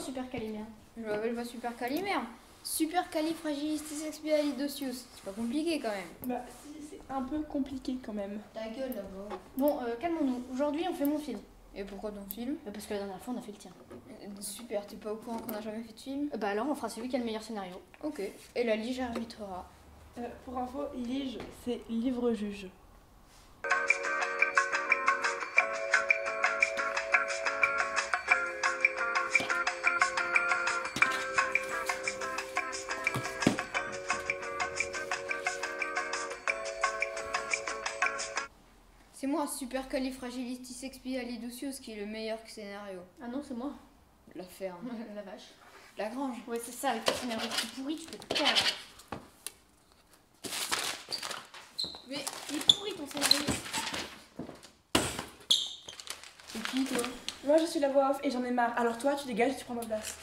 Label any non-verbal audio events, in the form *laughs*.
dans Super Calimère Je m'appelle pas Super Calimère. Super califragilisticexpialidocious. C'est pas compliqué quand même. Bah si, c'est un peu compliqué quand même. Ta gueule là-bas. Bon, euh, calmons-nous. Aujourd'hui, on fait mon film. Et pourquoi ton film? Euh, parce que la dernière fois, on a fait le tien. Euh, Super, t'es pas au courant qu'on a jamais fait de film? Bah alors, on fera celui qui a le meilleur scénario. Ok. Et la Lige arbitrera? Euh, pour info, Lige, c'est livre-juge. C'est moi, Super califragilisticexpialidocious, qui est le meilleur scénario. Ah non, c'est moi. La ferme. *laughs* la vache. La grange. Ouais, c'est ça, avec ton scénario pourri, tu peux te perdre. Mais Il est pourri ton scénario. c'est qui toi? Moi, je suis la voix off et j'en ai marre. Alors toi, tu dégages et tu prends ma place.